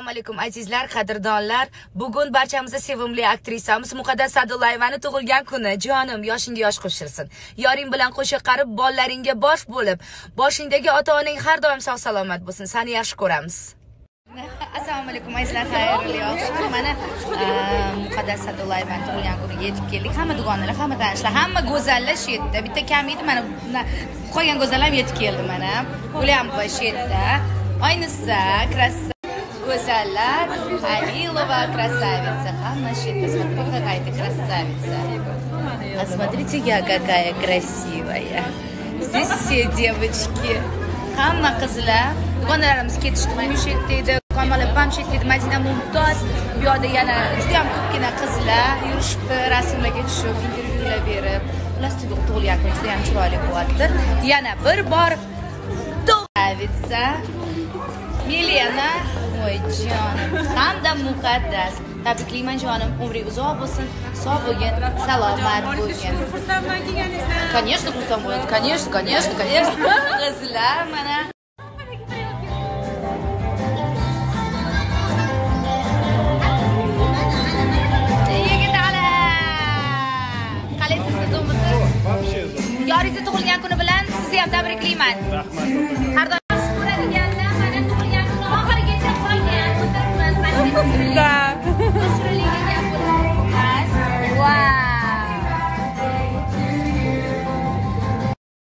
assalomu alaykum azizlar qadrdonlar. Bugun barchamizni sevimli aktrisamiz muqaddas sadullayevani tug'ilgan kuni. Jonim yoshingga yosh qo'shilsin. Yoring bilan qo'shiq qarib bolalaringga bosh bo'lib boshingdagi ota onang har doim sog' salomat bo'lsin. Sani yaxshi ko'ramiz. Assalomu alaykum azizlar xayrli oqshom. Mana ehm, muqaddas sadullayevani tug'ilgan kuniga yetib keldik. Hamma dugonalar hamma tanishlar hamma go'zallar shu yerda. Bitta kam edi mana qolgan go'zallar ham yetib keldi mana. Ular ham shu yerda. Ayniqsa красавица go'zallar Алилова красавица. Хамма смотрите, какая ты красавица. А смотрите, я какая красивая. Здесь все девочки. Ketishdi mushet edi kamol opam shet edi madina mumtoz bu yoqda yana judayam ko'pgina qizlar yurishibdi rasmlarga tushib intervyular berib xullas tug'ilgan kun judayam chiroyli bo'lyapti yana bir bor nравится milena voy jonim hamda muqaddas tabriklayman jonim umring uzoq bo'lsin sog' bo'lgin salomat bo'lgin xursandman kelganingizdan конечно xursand bo'ladi конечно конечно конечно. Qizlar mana yoringizni tug'ilgan kuni bilan sizni ham tabriklayman